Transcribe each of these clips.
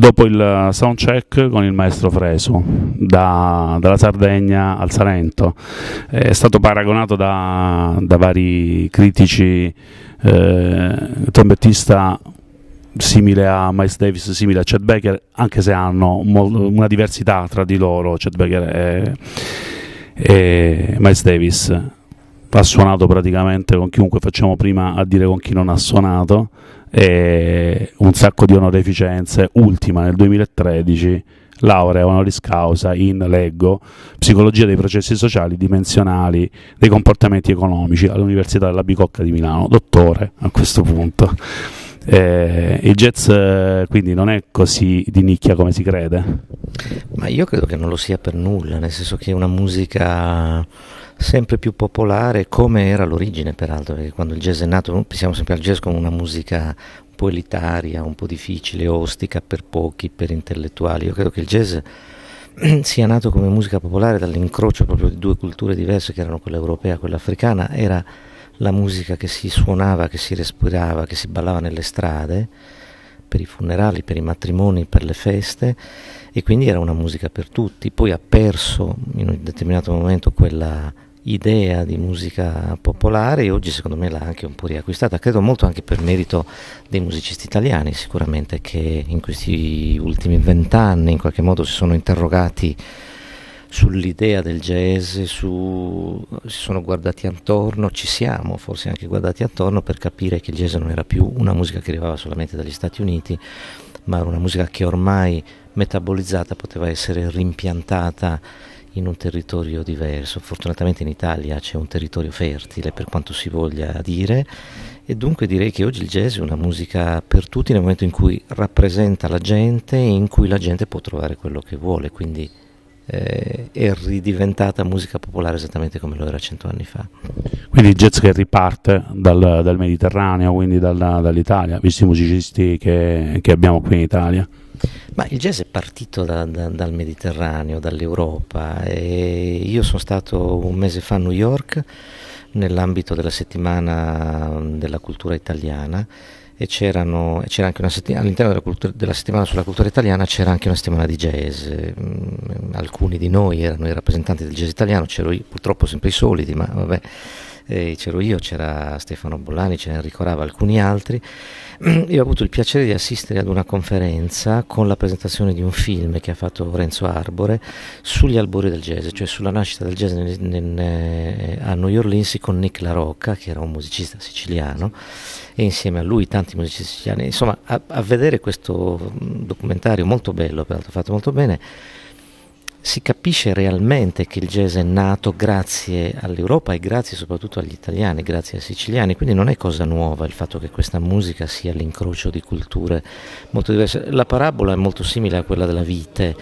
dopo il soundcheck con il maestro Fresu, da, dalla Sardegna al Salento. È stato paragonato da, da vari critici, eh, trombettista simile a Miles Davis, simile a Chad Baker, anche se hanno una diversità tra di loro, Chad Baker e, e Miles Davis. Ha suonato praticamente con chiunque facciamo prima a dire con chi non ha suonato e un sacco di onoreficenze. Ultima nel 2013, laurea honoris causa in Leggo, psicologia dei processi sociali dimensionali dei comportamenti economici all'Università della Bicocca di Milano, dottore a questo punto. Eh, il jazz quindi non è così di nicchia come si crede? Ma io credo che non lo sia per nulla, nel senso che è una musica sempre più popolare come era l'origine peraltro, perché quando il jazz è nato pensiamo sempre al jazz come una musica un po' elitaria, un po' difficile, ostica per pochi, per intellettuali. Io credo che il jazz sia nato come musica popolare dall'incrocio proprio di due culture diverse che erano quella europea e quella africana, era la musica che si suonava, che si respirava, che si ballava nelle strade, per i funerali, per i matrimoni, per le feste e quindi era una musica per tutti. Poi ha perso in un determinato momento quella idea di musica popolare e oggi secondo me l'ha anche un po' riacquistata, credo molto anche per merito dei musicisti italiani sicuramente che in questi ultimi vent'anni in qualche modo si sono interrogati sull'idea del jazz, su, si sono guardati attorno, ci siamo forse anche guardati attorno per capire che il jazz non era più una musica che arrivava solamente dagli Stati Uniti, ma era una musica che ormai metabolizzata poteva essere rimpiantata in un territorio diverso. Fortunatamente in Italia c'è un territorio fertile per quanto si voglia dire e dunque direi che oggi il jazz è una musica per tutti nel momento in cui rappresenta la gente e in cui la gente può trovare quello che vuole, quindi eh, è ridiventata musica popolare esattamente come lo era cento anni fa. Quindi il jazz che riparte dal, dal Mediterraneo, quindi dalla, dall'Italia, visti i musicisti che, che abbiamo qui in Italia. Ma il jazz è partito da, da, dal Mediterraneo, dall'Europa e io sono stato un mese fa a New York nell'ambito della settimana della cultura italiana e c'era anche una settimana, all'interno della, cultura, della, settimana sulla cultura italiana c'era anche una settimana di jazz, mm, alcuni di noi erano i rappresentanti del jazz italiano, c'ero io, purtroppo sempre i soliti, ma vabbè, eh, c'ero io, c'era Stefano Bollani, c'era Enrico Rava, alcuni altri io ho avuto il piacere di assistere ad una conferenza con la presentazione di un film che ha fatto Renzo Arbore sugli albori del jazz, cioè sulla nascita del jazz nel, nel, eh, a New Orleans con Nick La Rocca, che era un musicista siciliano, e insieme a lui tanti musicisti siciliani. Insomma, a, a vedere questo documentario molto bello, peraltro fatto molto bene, si capisce realmente che il jazz è nato grazie all'Europa e grazie soprattutto agli italiani, grazie ai siciliani, quindi non è cosa nuova il fatto che questa musica sia l'incrocio di culture molto diverse. La parabola è molto simile a quella della vite,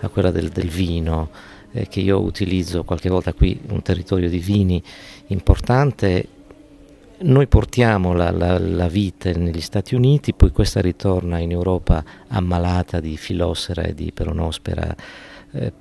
a quella del, del vino, eh, che io utilizzo qualche volta qui, un territorio di vini importante. Noi portiamo la, la, la vite negli Stati Uniti, poi questa ritorna in Europa ammalata di filosera e di peronospera eh,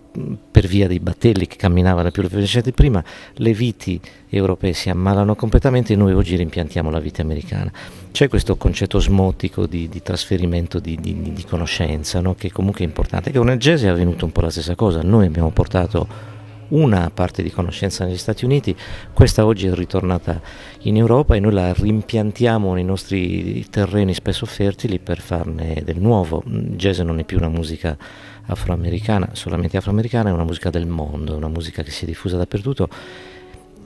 per via dei battelli che camminavano più velocemente prima, le viti europee si ammalano completamente e noi oggi rimpiantiamo la vite americana. C'è questo concetto smotico di, di trasferimento di, di, di conoscenza no? che comunque è importante. Che con il jazz è avvenuto un po' la stessa cosa, noi abbiamo portato una parte di conoscenza negli Stati Uniti, questa oggi è ritornata in Europa e noi la rimpiantiamo nei nostri terreni spesso fertili per farne del nuovo. Il jazz non è più una musica afroamericana, solamente afroamericana, è una musica del mondo, è una musica che si è diffusa dappertutto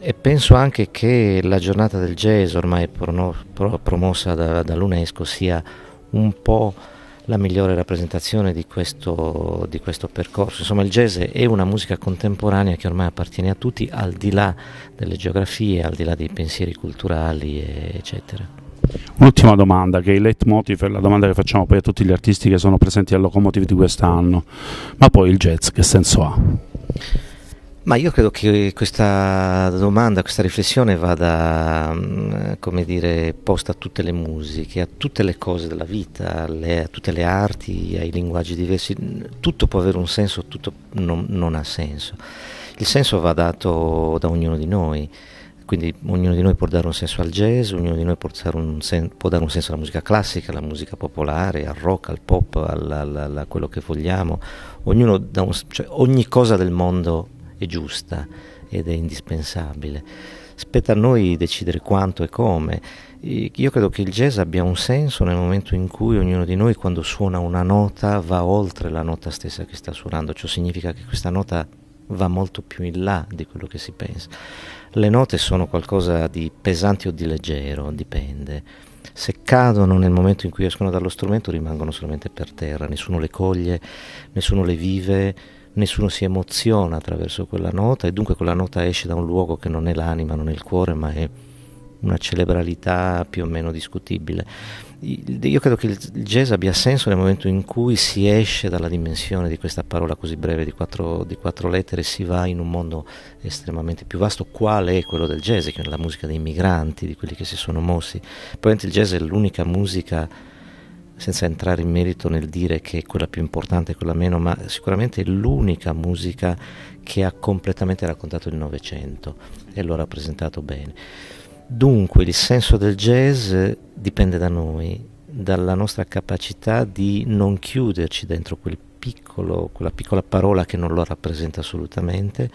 e penso anche che la giornata del jazz ormai promossa da, dall'UNESCO sia un po' la migliore rappresentazione di questo, di questo, percorso. Insomma, il jazz è una musica contemporanea che ormai appartiene a tutti, al di là delle geografie, al di là dei pensieri culturali, eccetera. Un'ultima domanda, che è il leitmotiv la domanda che facciamo poi a tutti gli artisti che sono presenti al Locomotive di quest'anno. Ma poi il jazz che senso ha? Ma io credo che questa domanda, questa riflessione vada, mm, dire, posta a tutte le musiche, a tutte le cose della vita, alle, a tutte le arti, ai linguaggi diversi. Tutto può avere un senso, tutto non, non ha senso. Il senso va dato da ognuno di noi quindi ognuno di noi può dare un senso al jazz, ognuno di noi può dare un, sen- può dare un senso alla musica classica, alla musica popolare, al rock, al pop, a quello che vogliamo, un, cioè, ogni cosa del mondo è giusta ed è indispensabile. Spetta a noi decidere quanto e come. Io credo che il jazz abbia un senso nel momento in cui ognuno di noi quando suona una nota va oltre la nota stessa che sta suonando, ciò significa che questa nota va molto più in là di quello che si pensa. Le note sono qualcosa di pesante o di leggero, dipende. Se cadono nel momento in cui escono dallo strumento rimangono solamente per terra, nessuno le coglie, nessuno le vive, nessuno si emoziona attraverso quella nota e dunque quella nota esce da un luogo che non è l'anima, non è il cuore, ma è una celebralità più o meno discutibile. Io credo che il jazz abbia senso nel momento in cui si esce dalla dimensione di questa parola così breve di quattro, di quattro lettere e si va in un mondo estremamente più vasto, quale è quello del jazz, che è la musica dei migranti, di quelli che si sono mossi. Probabilmente il jazz è l'unica musica senza entrare in merito nel dire che è quella più importante e quella meno, ma sicuramente è l'unica musica che ha completamente raccontato il Novecento e lo ha rappresentato bene. Dunque il senso del jazz dipende da noi, dalla nostra capacità di non chiuderci dentro quel piccolo, quella piccola parola che non lo rappresenta assolutamente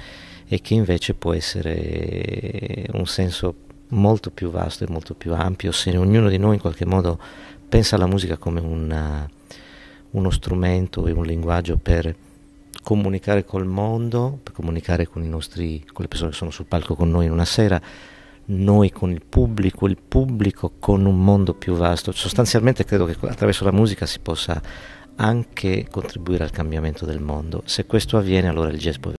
e che invece può essere un senso molto più vasto e molto più ampio. Se ognuno di noi in qualche modo pensa alla musica come una, uno strumento e un linguaggio per comunicare col mondo, per comunicare con, nostri, con le persone che sono sul palco con noi in una sera noi con il pubblico, il pubblico con un mondo più vasto. Sostanzialmente credo che attraverso la musica si possa anche contribuire al cambiamento del mondo. Se questo avviene allora il jazz può